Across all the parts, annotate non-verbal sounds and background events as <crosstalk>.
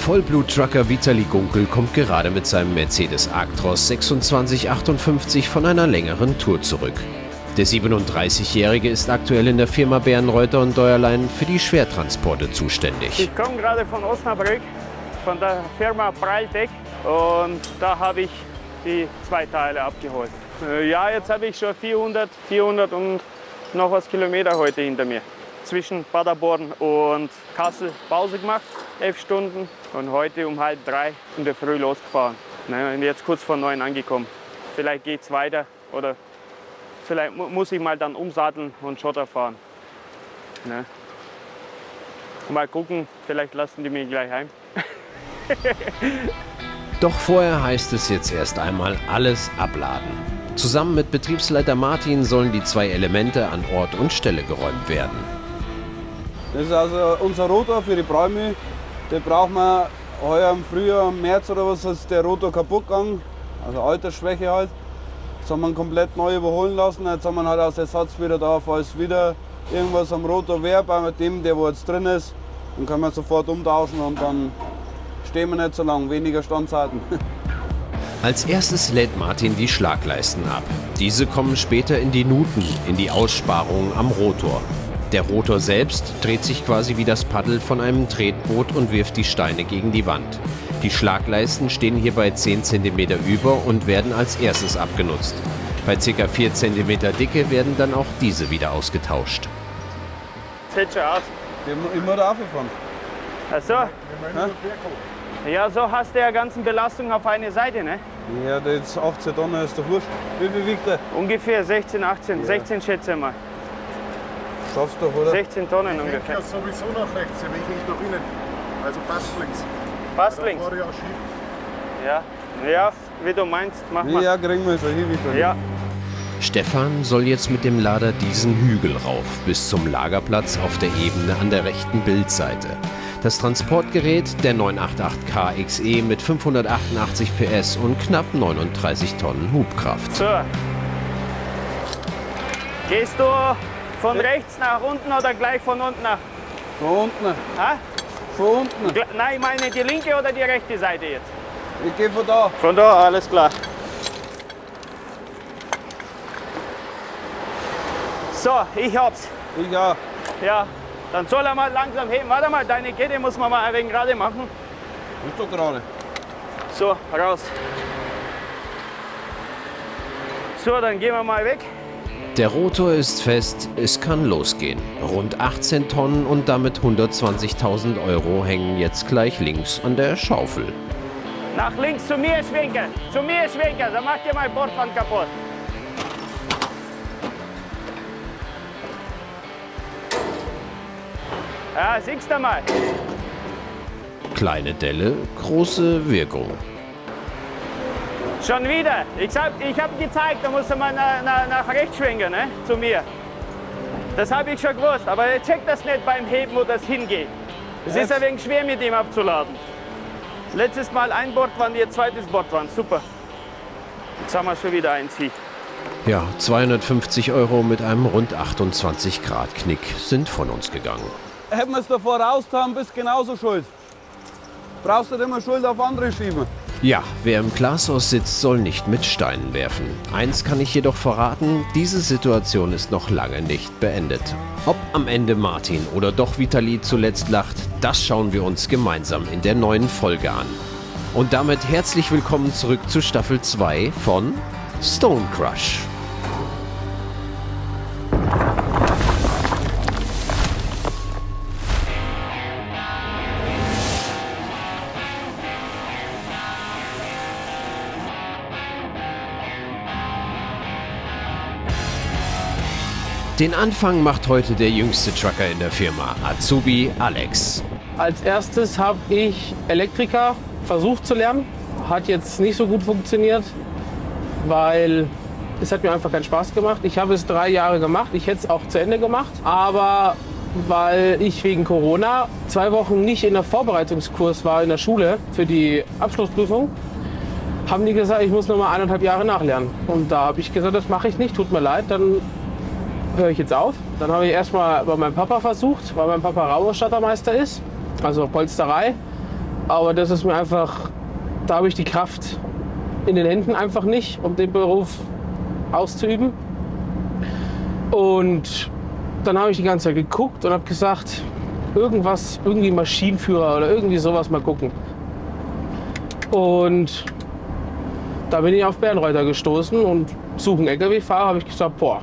Vollblut-Trucker Vitali Gunkel kommt gerade mit seinem Mercedes Actros 2658 von einer längeren Tour zurück. Der 37-Jährige ist aktuell in der Firma Bärenreuter und Deuerlein für die Schwertransporte zuständig. Ich komme gerade von Osnabrück, von der Firma Breitec und da habe ich die zwei Teile abgeholt. Äh, ja, jetzt habe ich schon 400, 400 und noch was Kilometer heute hinter mir. Zwischen Paderborn und Kassel Pause gemacht, elf Stunden und heute um halb drei in der Früh losgefahren. Ne, und jetzt kurz vor neun angekommen. Vielleicht geht es weiter oder vielleicht muss ich mal dann umsatteln und Schotter fahren. Ne? Mal gucken, vielleicht lassen die mich gleich heim. <laughs> Doch vorher heißt es jetzt erst einmal alles abladen. Zusammen mit Betriebsleiter Martin sollen die zwei Elemente an Ort und Stelle geräumt werden. Das ist also unser Rotor für die Bäume. Den brauchen wir heuer im Frühjahr, im März oder was, ist der Rotor kaputt gegangen. Also Altersschwäche halt. Das haben wir komplett neu überholen lassen. Jetzt haben wir halt als Ersatz wieder da, falls wieder irgendwas am Rotor wäre, bei dem, der wo jetzt drin ist, dann können wir sofort umtauschen und dann stehen wir nicht so lang, weniger Standzeiten. <laughs> Als erstes lädt Martin die Schlagleisten ab. Diese kommen später in die Nuten, in die Aussparungen am Rotor. Der Rotor selbst dreht sich quasi wie das Paddel von einem Tretboot und wirft die Steine gegen die Wand. Die Schlagleisten stehen hierbei 10 cm über und werden als erstes abgenutzt. Bei ca. 4 cm Dicke werden dann auch diese wieder ausgetauscht. Sieht schon aus. Immer da von. Ach so. Ja, so hast du ja ganzen Belastung auf eine Seite, ne? Ja, das ist 18 Tonnen ist doch wurscht. Wie viel wiegt der? Ungefähr 16, 18, ja. 16 schätze ich mal. Schaffst du oder? 16 Tonnen ich ungefähr. Ja, sowieso nach rechts, wenn ich nicht nach innen. Also passt links. Passt links? Ja. Ja. wie du meinst, mach mal. Ja, kriegen wir schon hin. Ja. Stefan soll jetzt mit dem Lader diesen Hügel rauf, bis zum Lagerplatz auf der Ebene an der rechten Bildseite. Das Transportgerät der 988 KXE mit 588 PS und knapp 39 Tonnen Hubkraft. So. Gehst du von rechts nach unten oder gleich von unten nach? Von unten. Ha? Von unten. Nein, ich meine die linke oder die rechte Seite jetzt? Ich gehe von da. Von da, alles klar. So, ich hab's. Ich auch. Ja, dann soll er mal langsam heben. Warte mal, deine Kette muss man mal ein wenig gerade machen. Ist doch gerade. So, raus. So, dann gehen wir mal weg. Der Rotor ist fest, es kann losgehen. Rund 18 Tonnen und damit 120.000 Euro hängen jetzt gleich links an der Schaufel. Nach links zu mir schwenken, zu mir schwenken, dann macht ihr mein Bordband kaputt. Ja, siehst du mal. Kleine Delle, große Wirkung. Schon wieder. Ich habe ich hab gezeigt, da muss man nach, nach, nach rechts schwenken, ne? zu mir. Das habe ich schon gewusst, aber er checkt das nicht beim Heben, wo das hingeht. Es ist ein wenig schwer, mit ihm abzuladen. Letztes Mal ein Bordwand, jetzt zweites Bordwand. Super. Jetzt haben wir schon wieder ein Ziel. Ja, 250 Euro mit einem rund 28 Grad Knick sind von uns gegangen. Hätten wir es davor rausgetan, bist genauso schuld. Brauchst du nicht immer Schuld auf andere schieben. Ja, wer im Glashaus sitzt, soll nicht mit Steinen werfen. Eins kann ich jedoch verraten, diese Situation ist noch lange nicht beendet. Ob am Ende Martin oder doch Vitali zuletzt lacht, das schauen wir uns gemeinsam in der neuen Folge an. Und damit herzlich willkommen zurück zu Staffel 2 von Stone Crush. Den Anfang macht heute der jüngste Trucker in der Firma, Azubi Alex. Als erstes habe ich Elektriker versucht zu lernen. Hat jetzt nicht so gut funktioniert, weil es hat mir einfach keinen Spaß gemacht. Ich habe es drei Jahre gemacht. Ich hätte es auch zu Ende gemacht. Aber weil ich wegen Corona zwei Wochen nicht in der Vorbereitungskurs war in der Schule für die Abschlussprüfung, haben die gesagt, ich muss noch mal eineinhalb Jahre nachlernen. Und da habe ich gesagt, das mache ich nicht, tut mir leid, dann höre ich jetzt auf. Dann habe ich erstmal bei meinem Papa versucht, weil mein Papa Raumerstattermeister ist, also Polsterei. Aber das ist mir einfach, da habe ich die Kraft in den Händen einfach nicht, um den Beruf auszuüben. Und dann habe ich die ganze Zeit geguckt und habe gesagt, irgendwas, irgendwie Maschinenführer oder irgendwie sowas mal gucken. Und da bin ich auf Bärenreiter gestoßen und suchen LKW-Fahrer, habe ich gesagt, boah,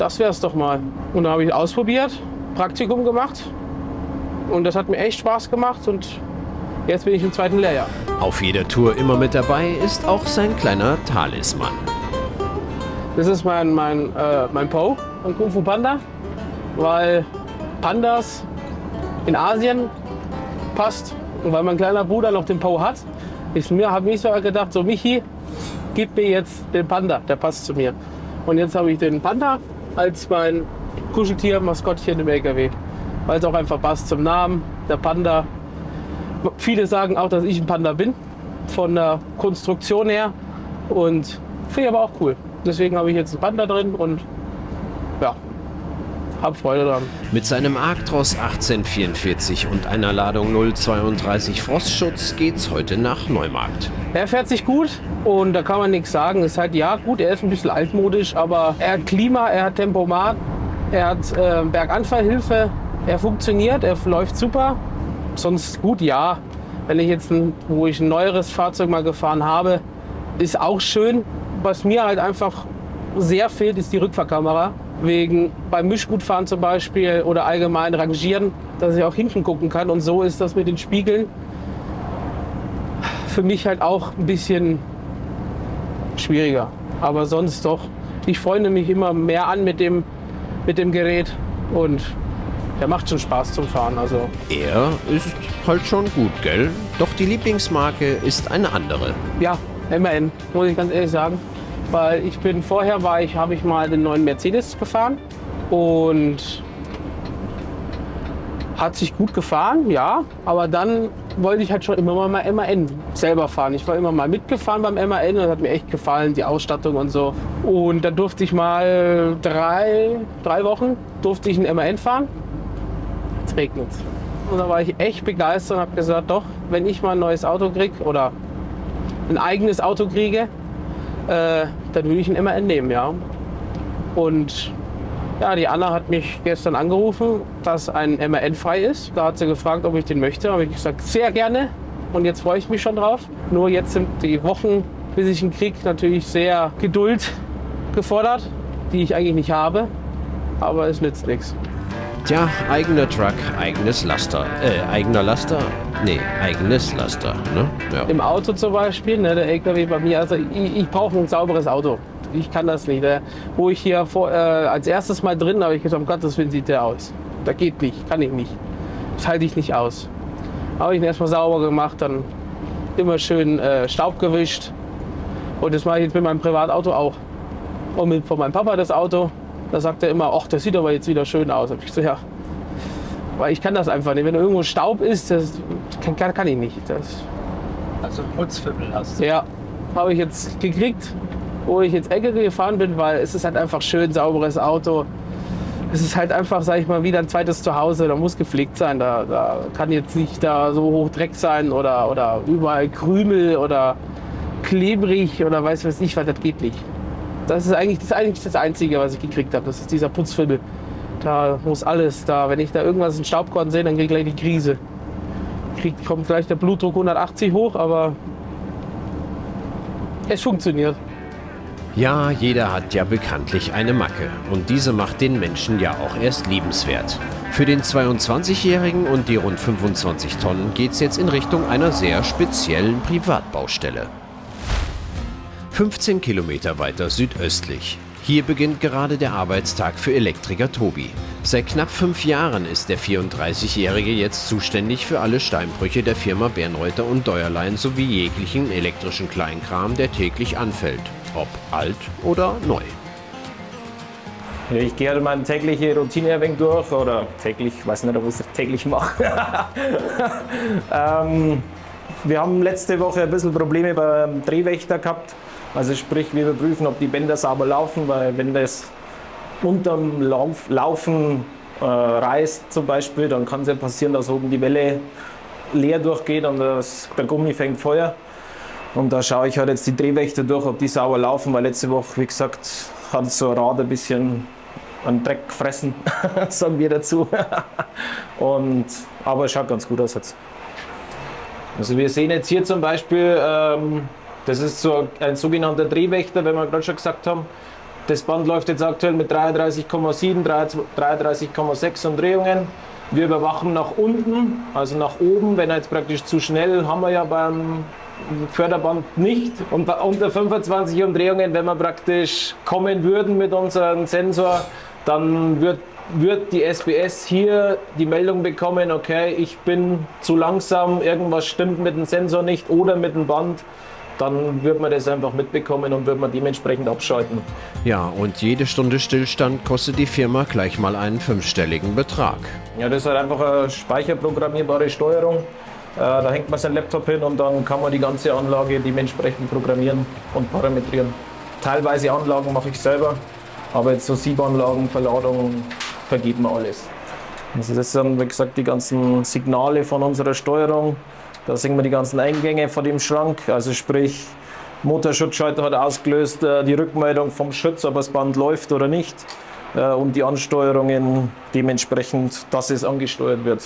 das wäre es doch mal. Und da habe ich ausprobiert, Praktikum gemacht und das hat mir echt Spaß gemacht und jetzt bin ich im zweiten Lehrjahr. Auf jeder Tour immer mit dabei ist auch sein kleiner Talisman. Das ist mein, mein, äh, mein Po, ein Kung Fu Panda, weil Pandas in Asien passt und weil mein kleiner Bruder noch den Po hat, mir, habe ich so gedacht, so Michi, gib mir jetzt den Panda, der passt zu mir. Und jetzt habe ich den Panda als mein Kuscheltier, Maskottchen im LKW, weil es auch einfach passt zum Namen, der Panda. Viele sagen auch, dass ich ein Panda bin, von der Konstruktion her. Und finde ich aber auch cool. Deswegen habe ich jetzt einen Panda drin und ja, hab Freude dran. Mit seinem Arctros 1844 und einer Ladung 032 Frostschutz geht's heute nach Neumarkt. Er fährt sich gut und da kann man nichts sagen. Ist halt, ja gut, er ist ein bisschen altmodisch, aber er hat Klima, er hat Tempomat, er hat äh, Berganfahrhilfe, er funktioniert, er läuft super. Sonst gut, ja. Wenn ich jetzt, ein, wo ich ein neueres Fahrzeug mal gefahren habe, ist auch schön. Was mir halt einfach sehr fehlt, ist die Rückfahrkamera. Wegen beim Mischgutfahren zum Beispiel oder allgemein Rangieren, dass ich auch hinten gucken kann. Und so ist das mit den Spiegeln für mich halt auch ein bisschen schwieriger. Aber sonst doch. Ich freue mich immer mehr an mit dem, mit dem Gerät und der macht schon Spaß zum Fahren. Also Er ist halt schon gut, gell? Doch die Lieblingsmarke ist eine andere. ja, MAN, muss ich ganz ehrlich sagen. Weil ich bin vorher war ich, habe ich mal den neuen Mercedes gefahren und hat sich gut gefahren, ja. Aber dann wollte ich halt schon immer mal MAN selber fahren. Ich war immer mal mitgefahren beim MAN und hat mir echt gefallen, die Ausstattung und so. Und dann durfte ich mal drei, drei Wochen durfte ich ein MAN fahren. Es regnet. Und da war ich echt begeistert und habe gesagt, doch, wenn ich mal ein neues Auto kriege oder ein eigenes Auto kriege, äh, dann würde ich ihn immer entnehmen, ja. Und ja, die Anna hat mich gestern angerufen, dass ein MAN frei ist. Da hat sie gefragt, ob ich den möchte. habe ich gesagt, sehr gerne. Und jetzt freue ich mich schon drauf. Nur jetzt sind die Wochen, bis ich ihn kriege, natürlich sehr Geduld gefordert, die ich eigentlich nicht habe. Aber es nützt nichts. Tja, eigener Truck, eigenes Laster. Äh, eigener Laster? Nee, eigenes Laster, ne? Ja. Im Auto zum Beispiel, ne, der LKW bei mir, also ich, ich brauche ein sauberes Auto. Ich kann das nicht. Ne? Wo ich hier vor, äh, als erstes mal drin habe ich gesagt, um Gottes Willen sieht der aus. Da geht nicht, kann ich nicht. Das halte ich nicht aus. Habe ich ihn erstmal sauber gemacht, dann immer schön äh, Staub gewischt. Und das mache ich jetzt mit meinem Privatauto auch. Und mit, von meinem Papa das Auto. Da sagt er immer, ach, das sieht aber jetzt wieder schön aus. Ich gesagt, ja. Weil ich kann das einfach nicht. Wenn irgendwo Staub ist, das kann, kann, kann ich nicht. Das, Also Putzfimmel hast du. ja, habe ich jetzt gekriegt, wo ich jetzt Ecke gefahren bin, weil es ist halt einfach schön sauberes Auto. Es ist halt einfach, sag ich mal, wieder ein zweites Zuhause. Da muss gepflegt sein. Da, da kann jetzt nicht da so hoch Dreck sein oder, oder überall Krümel oder klebrig oder weiß was ich, weil das geht nicht. Das ist eigentlich das, eigentlich das Einzige, was ich gekriegt habe. Das ist dieser Putzfimmel. Da muss alles da. Wenn ich da irgendwas in Staubkorn sehe, dann kriege ich gleich die Krise. Kriegt, kommt gleich der Blutdruck 180 hoch, aber es funktioniert. Ja, jeder hat ja bekanntlich eine Macke. Und diese macht den Menschen ja auch erst liebenswert. Für den 22-Jährigen und die rund 25 Tonnen geht's jetzt in Richtung einer sehr speziellen Privatbaustelle. 15 Kilometer weiter südöstlich. Hier beginnt gerade der Arbeitstag für Elektriker Tobi. Seit knapp fünf Jahren ist der 34-Jährige jetzt zuständig für alle Steinbrüche der Firma Bernreuter und Deuerlein sowie jeglichen elektrischen Kleinkram, der täglich anfällt. Ob alt oder neu. Ich gehe halt meine tägliche Routine ein wenig durch oder täglich, ich weiß nicht, ob ich es täglich mache. <laughs> ähm, wir haben letzte Woche ein bisschen Probleme beim Drehwächter gehabt. Also sprich, wir überprüfen, ob die Bänder sauber laufen, weil wenn das unterm Lauf, Laufen äh, reißt zum Beispiel, dann kann es ja passieren, dass oben die Welle leer durchgeht und das, der Gummi fängt Feuer. Und da schaue ich halt jetzt die Drehwächter durch, ob die sauber laufen, weil letzte Woche, wie gesagt, hat so ein Rad ein bisschen einen Dreck gefressen, <laughs> sagen wir dazu. <laughs> und, aber es schaut ganz gut aus jetzt. Also wir sehen jetzt hier zum Beispiel, ähm, das ist so ein sogenannter Drehwächter, wenn wir gerade schon gesagt haben. Das Band läuft jetzt aktuell mit 33,7, 33,6 Umdrehungen. Wir überwachen nach unten, also nach oben. Wenn er jetzt praktisch zu schnell, haben wir ja beim Förderband nicht. Und bei unter 25 Umdrehungen, wenn wir praktisch kommen würden mit unserem Sensor, dann wird, wird die SBS hier die Meldung bekommen, okay, ich bin zu langsam, irgendwas stimmt mit dem Sensor nicht oder mit dem Band dann wird man das einfach mitbekommen und wird man dementsprechend abschalten. Ja, und jede Stunde Stillstand kostet die Firma gleich mal einen fünfstelligen Betrag. Ja, das ist halt einfach eine speicherprogrammierbare Steuerung. Äh, da hängt man seinen Laptop hin und dann kann man die ganze Anlage dementsprechend programmieren und parametrieren. Teilweise Anlagen mache ich selber, aber jetzt so Siebanlagen, Verladung, vergeben wir alles. Also das sind, wie gesagt, die ganzen Signale von unserer Steuerung. Da sehen wir die ganzen Eingänge von dem Schrank, also sprich Motorschutzschalter hat ausgelöst, äh, die Rückmeldung vom Schutz, ob das Band läuft oder nicht äh, und die Ansteuerungen dementsprechend, dass es angesteuert wird,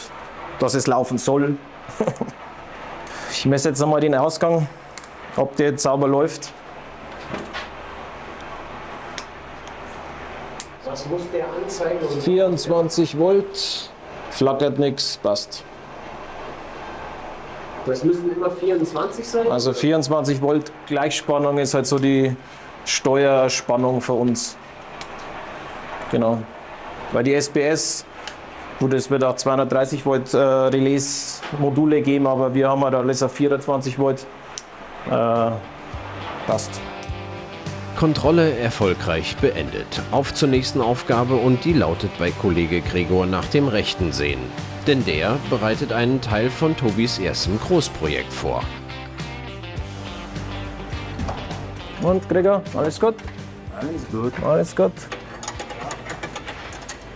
dass es laufen soll. <laughs> ich messe jetzt einmal den Ausgang, ob der jetzt sauber läuft. Was muss der anzeigen? 24 Volt, flackert nichts, passt. Das müssen immer 24 sein? Also 24 Volt Gleichspannung ist halt so die Steuerspannung für uns. Genau. Weil die SBS, gut, es wird auch 230 Volt äh, Relais Module geben, aber wir haben halt alles auf 24 Volt. Äh, passt. Kontrolle erfolgreich beendet. Auf zur nächsten Aufgabe und die lautet bei Kollege Gregor nach dem rechten Sehen denn der bereitet einen Teil von Tobis erstem Großprojekt vor. Und Gregor, alles gut? Alles gut. Alles gut.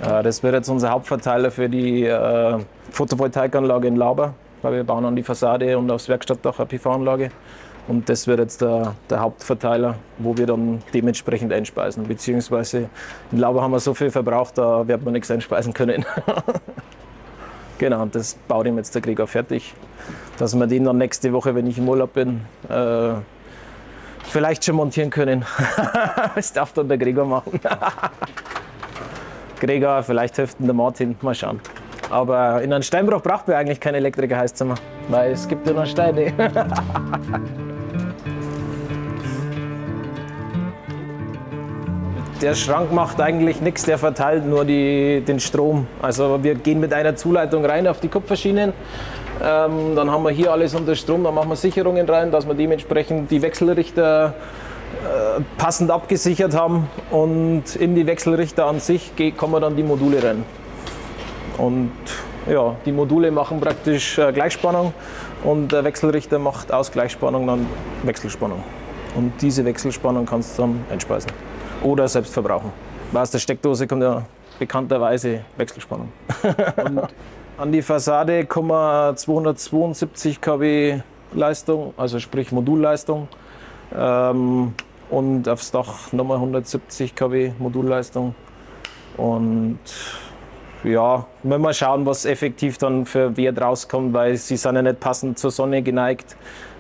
Das wird jetzt unser Hauptverteiler für die äh, Photovoltaikanlage in Lauber, weil wir bauen an die Fassade und aufs Werkstattdach eine PV-Anlage. Und das wird jetzt der, der, Hauptverteiler, wo wir dann dementsprechend einspeisen. Beziehungsweise in Lauber haben wir so viel verbraucht, da wird man nichts einspeisen können. <laughs> Genau, und das baut ihm jetzt der Gregor fertig. Dass wir den dann nächste Woche, wenn ich im Urlaub bin, äh, vielleicht schon montieren können. <laughs> das darf dann der Gregor machen. <laughs> Gregor, vielleicht hilft der Martin, mal schauen. Aber in einem Steinbruch braucht man eigentlich keinen Elektriker, heißt es immer. Weil es gibt ja noch Steine. <laughs> Der Schrank macht eigentlich nichts, der verteilt nur die, den Strom. Also wir gehen mit einer Zuleitung rein auf die Kupferschienen. Ähm, dann haben wir hier alles unter Strom, dann machen wir Sicherungen rein, dass wir dementsprechend die Wechselrichter äh, passend abgesichert haben. Und in die Wechselrichter an sich kommen dann die Module rein. Und ja, die Module machen praktisch äh, Gleichspannung und der Wechselrichter macht aus Gleichspannung dann Wechselspannung. Und diese Wechselspannung kannst du dann einspeisen oder selbst verbrauchen. Aus der Steckdose kommt ja bekannterweise Wechselspannung. <laughs> Und an die Fassade kommen 272 kW Leistung, also sprich Modulleistung. Ähm, und aufs Dach nochmal 170 kW Modulleistung. Und ja, wenn wir schauen, was effektiv dann für Wert rauskommt, weil sie sind ja nicht passend zur Sonne geneigt.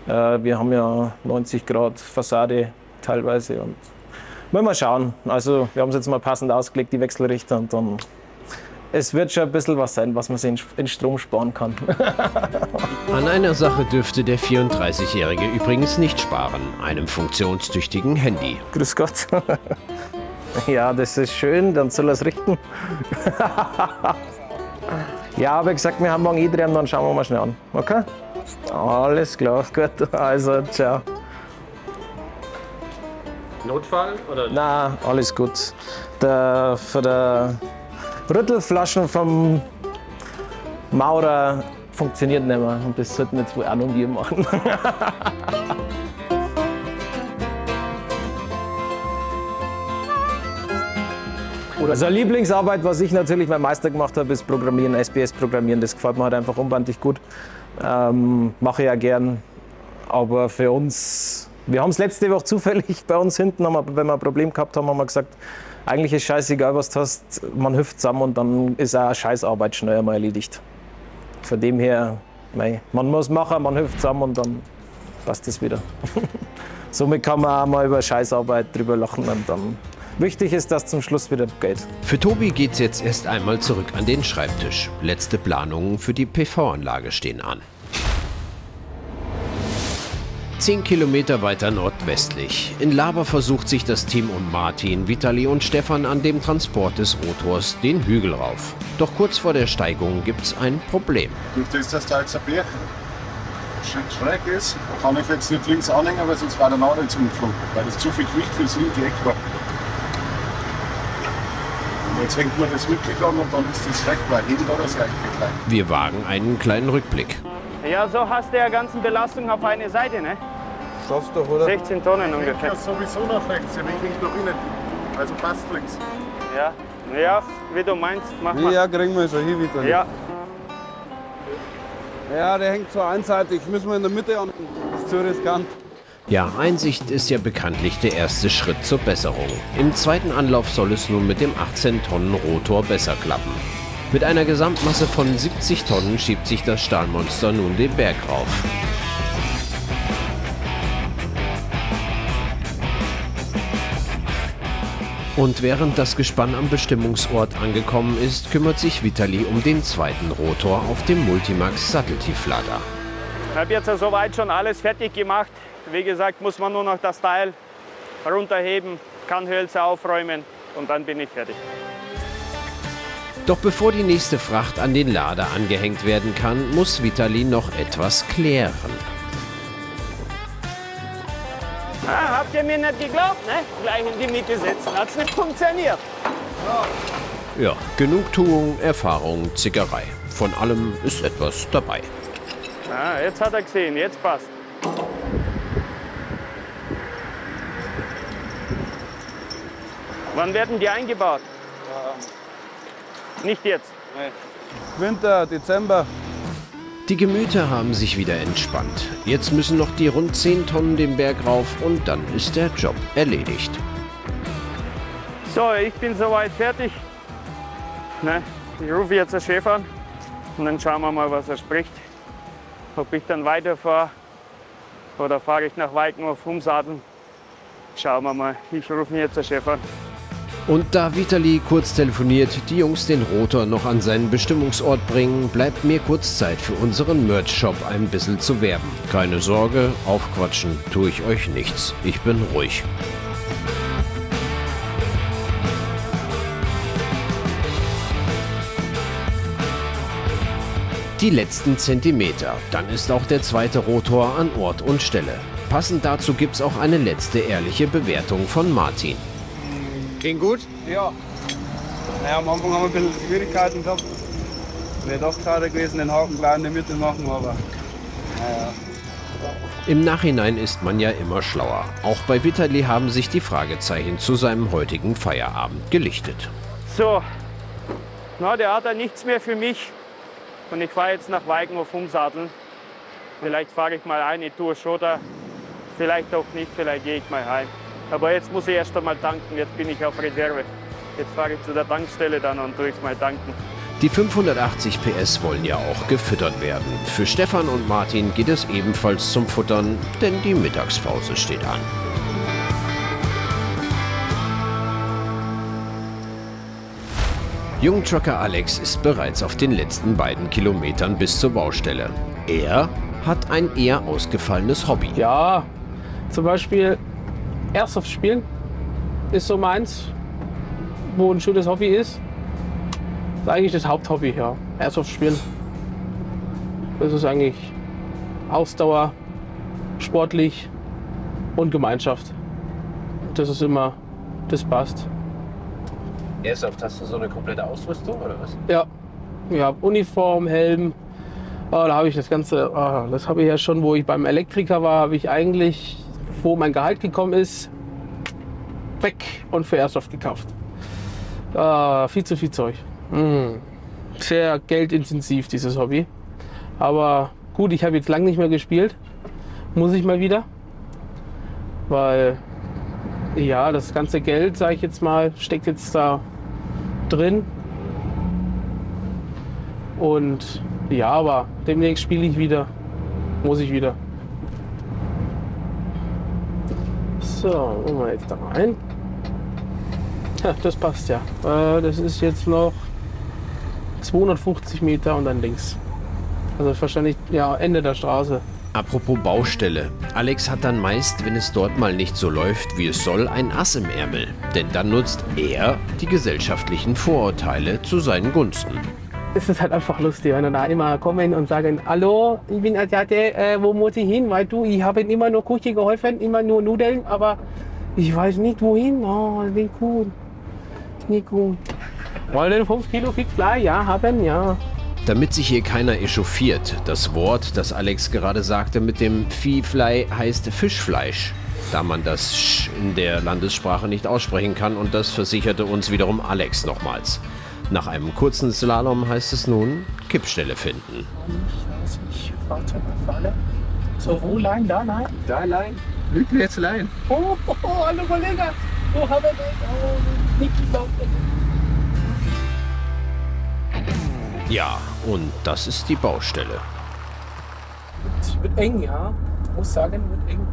Äh, wir haben ja 90 Grad Fassade teilweise und Wollen wir schauen. Also wir haben es jetzt mal passend ausgelegt, die Wechselrichter und dann es wird schon ein bisschen was sein, was man in Strom sparen kann. <laughs> An einer Sache dürfte der 34-Jährige übrigens nicht sparen, einem funktionstüchtigen Handy. Grüß Gott. <laughs> Ja, das ist schön, dann soll er es richten. <laughs> Ja, aber gesagt, wir haben morgen eh drin, dann schauen wir mal schnell an. Okay? Alles klar, gut. Also, ciao. Notfall? Oder? Na, alles gut. Der, für die Rüttelflaschen vom Maurer funktioniert nicht mehr. Und das sollten jetzt wohl auch noch wir machen. <laughs> Also Lieblingsarbeit, was ich natürlich mein Meister gemacht habe, ist Programmieren, SPS programmieren. Das gefällt mir halt einfach unbandlich gut. Ähm, mache ich ja gern. Aber für uns, wir haben es letzte Woche zufällig <laughs> bei uns hinten, haben wir, wenn wir ein Problem gehabt haben, haben wir gesagt, eigentlich ist scheißegal, was du hast, man hüpft zusammen und dann ist auch Scheißarbeit schnell einmal erledigt. Von dem her, mei, man muss machen, man hüpft zusammen und dann passt es wieder. <laughs> Somit kann man auch mal über Scheißarbeit drüber lachen und dann wichtig ist, dass zum Schluss wieder geht. Für Tobi geht's jetzt erst einmal zurück an den Schreibtisch. Letzte Planungen für die PV-Anlage stehen an. Zehn Kilometer weiter nordwestlich. In Laber versucht sich das Team um Martin, Vitali und Stefan an dem Transport des Rotors den Hügel rauf. Doch kurz vor der Steigung gibt's ein Problem. Durch das, dass da jetzt ein Berg schräg ist, kann ich jetzt nicht links anhängen, weil sonst war der Nadel zum umgeflogen, weil das zu viel Gewicht fürs linke Eck war. Und jetzt hängt man das wirklich an und dann ist das weg, weil hinten war das klein. Wir wagen einen kleinen Rückblick. Ja, so hast du ja ganzen Belastung auf eine Seite, ne? Schaffst doch, oder? 16 Tonnen Ja, ungefähr. sowieso nach rechts, ja, wenn ich nach innen. Also passt links. Ja, ja, wie du meinst, mach mal. ja, kriegen wir schon hier wieder. Ja, ja, der hängt so einseitig. Müssen wir in der Mitte an. Das ist zu riskant. Ja, Einsicht ist ja bekanntlich der erste Schritt zur Besserung. Im zweiten Anlauf soll es nun mit dem 18 Tonnen Rotor besser klappen. Mit einer Gesamtmasse von 70 Tonnen schiebt sich das Stahlmonster nun den Berg rauf. Und während das Gespann am Bestimmungsort angekommen ist, kümmert sich Vitali um den zweiten Rotor auf dem Multimax Satteltieflader. ich habe jetzt soweit schon alles fertig gemacht. Wie gesagt, muss man nur noch das Teil runterheben, Kannhölzer aufräumen und dann bin ich fertig. Doch bevor die nächste Fracht an den Lader angehängt werden kann, muss Vitali noch etwas klären. Habt ihr mir nicht geglaubt, ne? Gleich in die Mitte setzen, hat's nicht funktioniert. Ja, Genugtuung, Erfahrung, Zickerei. Von allem ist etwas dabei. Ah, jetzt hat er gesehen, jetzt passt. Wann werden die eingebaut? Nicht jetzt. Winter, Dezember. Die Gemüter haben sich wieder entspannt. Jetzt müssen noch die rund 10 Tonnen den Berg rauf und dann ist der Job erledigt. So, ich bin soweit fertig. Ne? Ich rufe jetzt den Chef an und dann schauen wir mal, was er spricht. Ob ich dann weiterfahre oder fahre ich nach Weikenhof umsatteln. Schauen wir mal. Ich rufe jetzt den Chef an. Und da Vitali kurz telefoniert, die Jungs den Rotor noch an seinen Bestimmungsort bringen, bleibt mir kurz Zeit für unseren Merch-Shop ein bisschen zu werben. Keine Sorge, aufquatschen tue ich euch nichts. Ich bin ruhig. Die letzten Zentimeter, dann ist auch der zweite Rotor an Ort und Stelle. Passend dazu gibt's auch eine letzte ehrliche Bewertung von Martin. Ging gut? Ja. Naja, am Anfang haben wir ein bisschen Schwierigkeiten gehabt. Wäre doch schade gewesen, den Haken gleich in der Mitte machen, aber naja. Im Nachhinein ist man ja immer schlauer. Auch bei Vitali haben sich die Fragezeichen zu seinem heutigen Feierabend gelichtet. So, na, der hat ja nichts mehr für mich. Und ich fahre jetzt nach Weikenhof umsatteln. Vielleicht fahre ich mal eine Tour Schotter, vielleicht auch nicht, vielleicht gehe ich mal heim. Aber jetzt muss ich erst einmal tanken, jetzt bin ich auf Reserve. Jetzt fahre ich zu der Tankstelle dann und tue ich mal tanken. Die 580 PS wollen ja auch gefüttert werden. Für Stefan und Martin geht es ebenfalls zum Futtern, denn die Mittagspause steht an. Jungtrucker Alex ist bereits auf den letzten beiden Kilometern bis zur Baustelle. Er hat ein eher ausgefallenes Hobby. Ja, zum Beispiel Airsoft spielen ist so meins, wo ein schönes Hobby ist. Das ist eigentlich das Haupthobby, ja. Airsoft spielen. Das ist eigentlich Ausdauer, sportlich und Gemeinschaft. Das ist immer, das passt. Airsoft, hast du so eine komplette Ausrüstung oder was? Ja, ja Uniform, Helm. Oh, da habe ich das Ganze, oh, das habe ich ja schon, wo ich beim Elektriker war, habe ich eigentlich, wo mein Gehalt gekommen ist, weg und für Airsoft gekauft. Ah, viel zu viel Zeug. Mm. Sehr geldintensiv, dieses Hobby. Aber Gut, ich habe jetzt lange nicht mehr gespielt. Muss ich mal wieder. Weil, ja, das ganze Geld, sage ich jetzt mal, steckt jetzt da drin. Und ja, aber demnächst spiele ich wieder. Muss ich wieder. So, machen wir jetzt da rein. Ja, das passt ja. Äh, das ist jetzt noch 250 Meter und dann links. Also wahrscheinlich ja, Ende der Straße. Apropos Baustelle. Alex hat dann meist, wenn es dort mal nicht so läuft, wie es soll, ein Ass im Ärmel. Denn dann nutzt er die gesellschaftlichen Vorurteile zu seinen Gunsten. Es ist halt einfach lustig, wenn da immer kommen und sagen, hallo, ich bin Asiate, äh, wo muss ich hin? Weil du, ich habe immer nur Küche geholfen, immer nur Nudeln, aber ich weiß nicht wohin. Oh, nicht gut. Nicht gut. Wollen 5 Kilo Fischfleisch? Ja, haben, ja. Damit sich hier keiner echauffiert, das Wort, das Alex gerade sagte mit dem Viehflei heißt Fischfleisch, da man das Sch in der Landessprache nicht aussprechen kann und das versicherte uns wiederum Alex nochmals. Nach einem kurzen Slalom heißt es nun Kippstelle finden. Ich warte mal, Falle. So, wo Lein? Da, nein? Da allein. Jetzt Lein. Oh, oh, oh, hallo Kollege. Wo haben wir den? Oh, Niki Ja, und das ist die Baustelle. Es wird eng, ja. Ich muss sagen, wird eng.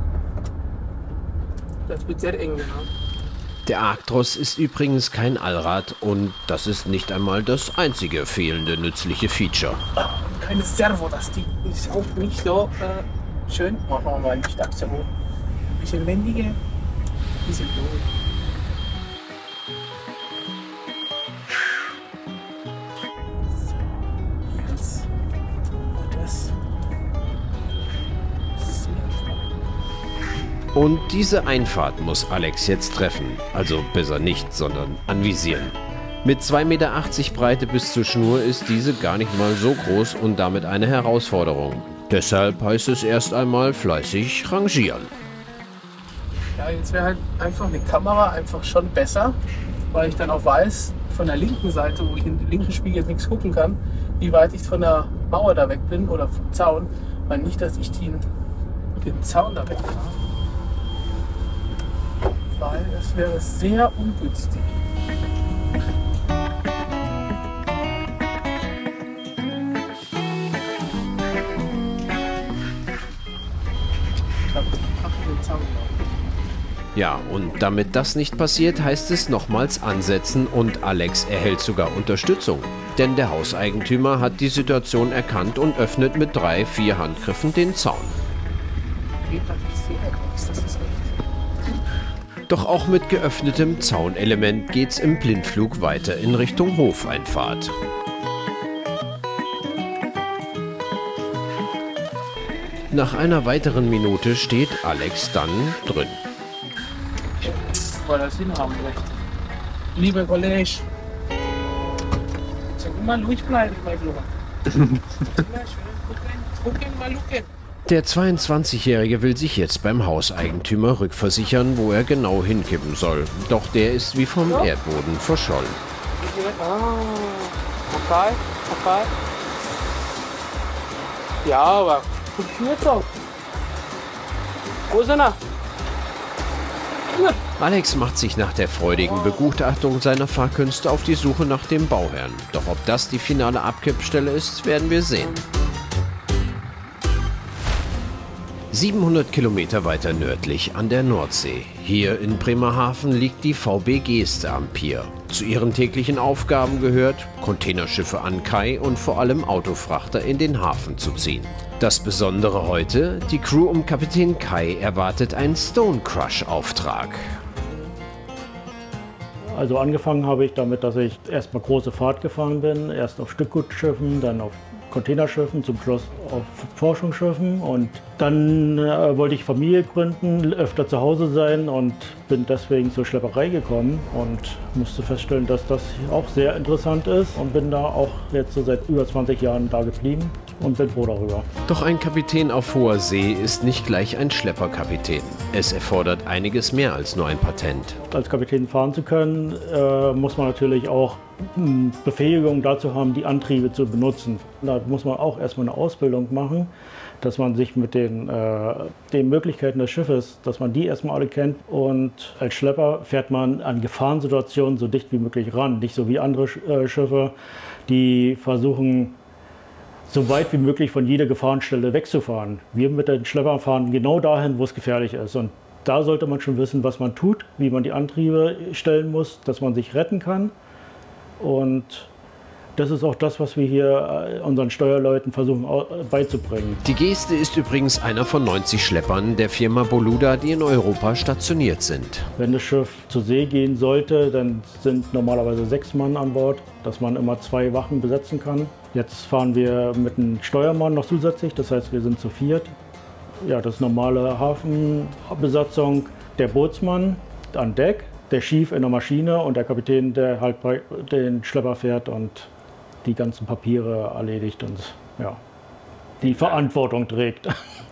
Das wird sehr eng, ja. Der Arctros ist übrigens kein Allrad und das ist nicht einmal das einzige fehlende nützliche Feature. Keine Servo, das Ding ist auch nicht so äh, schön. Machen wir mal nicht Servo. Ein bisschen wendige, ein bisschen doof. Und diese Einfahrt muss Alex jetzt treffen. Also besser nicht, sondern anvisieren. Mit 2,80 Meter Breite bis zur Schnur ist diese gar nicht mal so groß und damit eine Herausforderung. Deshalb heißt es erst einmal fleißig rangieren. Ja, jetzt wäre halt einfach eine Kamera einfach schon besser, weil ich dann auch weiß, von der linken Seite, wo ich in den linken Spiegel nichts gucken kann, wie weit ich von der Mauer da weg bin oder vom Zaun, weil nicht, dass ich den, den Zaun da weg fahre. Weil das wäre sehr ungünstig. Ja, und damit das nicht passiert, heißt es nochmals ansetzen und Alex erhält sogar Unterstützung. Denn der Hauseigentümer hat die Situation erkannt und öffnet mit drei, vier Handgriffen den Zaun. Geht das Doch auch mit geöffnetem Zaunelement geht's im Blindflug weiter in Richtung Hofeinfahrt. Nach einer weiteren Minute steht Alex dann drin. weil das hinhaben möchte. Liebe Kollege, sag immer ruhig bleiben, mein Bruder. Gucken, mal gucken. Der 22-Jährige will sich jetzt beim Hauseigentümer rückversichern, wo er genau hinkippen soll. Doch der ist wie vom Erdboden verschollen. Ah, okay, okay. Ja, aber funktioniert doch. Wo ist er? Alex macht sich nach der freudigen Begutachtung seiner Fahrkünste auf die Suche nach dem Bauherrn. Doch ob das die finale Abkippstelle ist, werden wir sehen. 700 Kilometer weiter nördlich an der Nordsee. Hier in Bremerhaven liegt die VB Geste am Pier. Zu ihren täglichen Aufgaben gehört, Containerschiffe an Kai und vor allem Autofrachter in den Hafen zu ziehen. Das Besondere heute, die Crew um Kapitän Kai erwartet einen Stone Crush Auftrag. Also angefangen habe ich damit, dass ich erstmal große Fahrt gefahren bin, erst auf Stückgutschiffen, dann auf Containerschiffen, zum Schluss auf Forschungsschiffen und dann äh, wollte ich Familie gründen, öfter zu Hause sein und bin deswegen zur Schlepperei gekommen und musste feststellen, dass das auch sehr interessant ist und bin da auch jetzt so seit über 20 Jahren da geblieben und bin froh darüber. Doch ein Kapitän auf hoher See ist nicht gleich ein Schlepperkapitän. Es erfordert einiges mehr als nur ein Patent. Als Kapitän fahren zu können, äh, muss man natürlich auch Befähigung dazu haben, die Antriebe zu benutzen. Da muss man auch erstmal eine Ausbildung machen, dass man sich mit den, äh, den Möglichkeiten des Schiffes, dass man die erstmal alle kennt. Und als Schlepper fährt man an Gefahrensituationen so dicht wie möglich ran. Nicht so wie andere äh, Schiffe, die versuchen, so weit wie möglich von jeder Gefahrenstelle wegzufahren. Wir mit den Schleppern fahren genau dahin, wo es gefährlich ist. Und da sollte man schon wissen, was man tut, wie man die Antriebe stellen muss, dass man sich retten kann. Und das ist auch das, was wir hier äh, unseren Steuerleuten versuchen beizubringen. Die Geste ist übrigens einer von 90 Schleppern der Firma Boluda, die in Europa stationiert sind. Wenn das Schiff zur See gehen sollte, dann sind normalerweise sechs Mann an Bord, dass man immer zwei Wachen besetzen kann. Jetzt fahren wir mit einem Steuermann noch zusätzlich, das heißt, wir sind zu viert. Ja, das normale Hafenbesatzung, der Bootsmann an Deck, der Schief in der Maschine und der Kapitän, der halt den Schlepper fährt und die ganzen Papiere erledigt und ja, die Verantwortung trägt.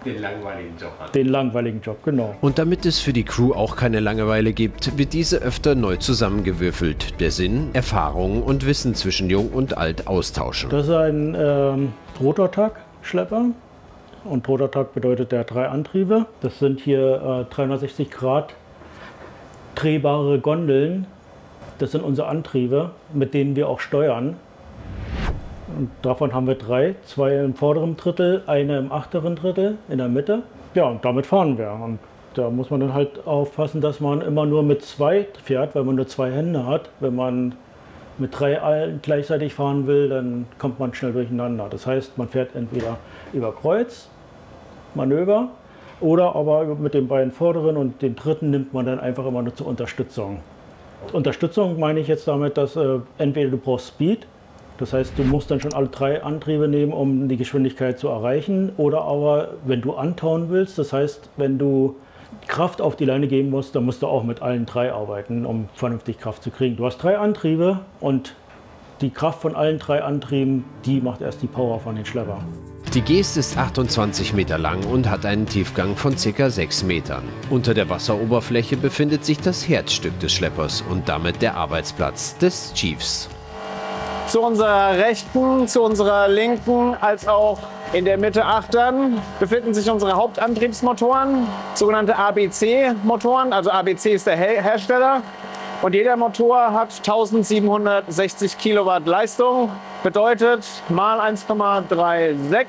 Den langweiligen Job hat. Den langweiligen Job, genau. Und damit es für die Crew auch keine Langeweile gibt, wird diese öfter neu zusammengewürfelt. Der Sinn, Erfahrungen und Wissen zwischen Jung und Alt austauschen. Das ist ein ähm, Rotortag-Schlepper. Und Rotortag bedeutet der drei Antriebe. Das sind hier äh, 360 Grad drehbare Gondeln. Das sind unsere Antriebe, mit denen wir auch steuern. Und davon haben wir drei, zwei im vorderen Drittel, eine im achteren Drittel in der Mitte. Ja, und damit fahren wir. Und da muss man dann halt aufpassen, dass man immer nur mit zwei fährt, weil man nur zwei Hände hat. Wenn man mit drei gleichzeitig fahren will, dann kommt man schnell durcheinander. Das heißt, man fährt entweder über Kreuz, Manöver, oder aber mit den beiden vorderen und den dritten nimmt man dann einfach immer nur zur Unterstützung. Unterstützung meine ich jetzt damit, dass äh, entweder du brauchst Speed, das heißt, du musst dann schon alle drei Antriebe nehmen, um die Geschwindigkeit zu erreichen. Oder aber, wenn du antauen willst, das heißt, wenn du Kraft auf die Leine geben musst, dann musst du auch mit allen drei arbeiten, um vernünftig Kraft zu kriegen. Du hast drei Antriebe und die Kraft von allen drei Antrieben, die macht erst die Power von den Schlepper. Die Geest ist 28 Meter lang und hat einen Tiefgang von ca. 6 Metern. Unter der Wasseroberfläche befindet sich das Herzstück des Schleppers und damit der Arbeitsplatz des Chiefs. Zu unserer rechten, zu unserer linken, als auch in der Mitte Achtern befinden sich unsere Hauptantriebsmotoren, sogenannte ABC-Motoren. Also ABC ist der Hersteller. Und jeder Motor hat 1760 Kilowatt Leistung. Bedeutet, mal 1,36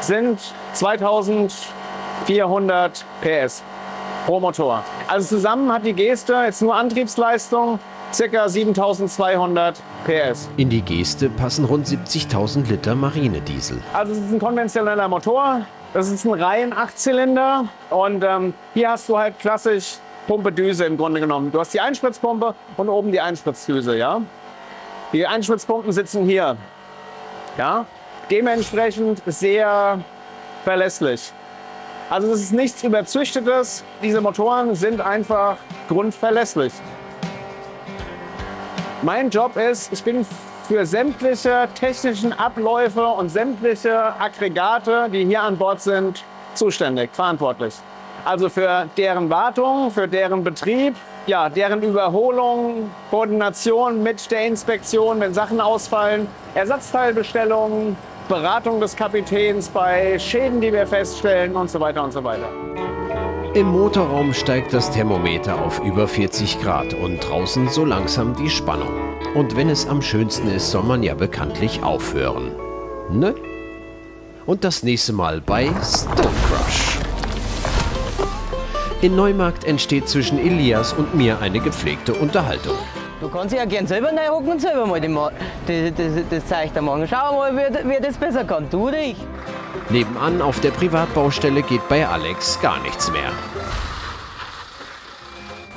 sind 2400 PS pro Motor. Also zusammen hat die Geste jetzt nur Antriebsleistung ca. 7200 PS. In die Geste passen rund 70.000 Liter Marinediesel. Also es ist ein konventioneller Motor. Das ist ein rein Achtzylinder und ähm, hier hast du halt klassisch Pumpe-Düse im Grunde genommen. Du hast die Einspritzpumpe und oben die Einspritzdüse, ja. Die Einspritzpumpen sitzen hier, ja. Dementsprechend sehr verlässlich. Also es ist nichts Überzüchtetes. Diese Motoren sind einfach grundverlässlich. Mein Job ist, ich bin für sämtliche technischen Abläufe und sämtliche Aggregate, die hier an Bord sind, zuständig, verantwortlich. Also für deren Wartung, für deren Betrieb, ja, deren Überholung, Koordination mit der Inspektion, wenn Sachen ausfallen, Ersatzteilbestellungen, Beratung des Kapitäns bei Schäden, die wir feststellen und so weiter und so weiter. Im Motorraum steigt das Thermometer auf über 40 Grad und draußen so langsam die Spannung. Und wenn es am schönsten ist, soll man ja bekanntlich aufhören. Ne? Und das nächste Mal bei Stone Crush. In Neumarkt entsteht zwischen Elias und mir eine gepflegte Unterhaltung. Du kannst ja gern selber reinhocken und selber mal das, das, das Zeichen machen. Schau mal, wer, wer das besser kann, du oder ich. Nebenan auf der Privatbaustelle geht bei Alex gar nichts mehr.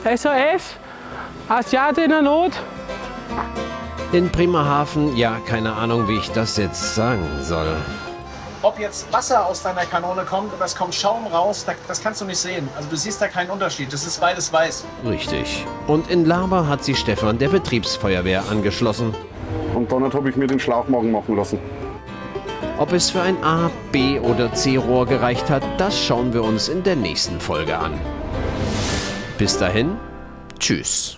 SOS? Asiate in der Not? In Bremerhaven, ja, keine Ahnung, wie ich das jetzt sagen soll. Ob jetzt Wasser aus deiner Kanone kommt oder es kommt Schaum raus, das kannst du nicht sehen. Also du siehst da keinen Unterschied. Das ist beides weiß. Richtig. Und in Laber hat sich Stefan der Betriebsfeuerwehr angeschlossen. Und dann habe ich mir den Schlauchmagen machen lassen. Ob es für ein A, B oder C-Rohr gereicht hat, das schauen wir uns in der nächsten Folge an. Bis dahin, tschüss.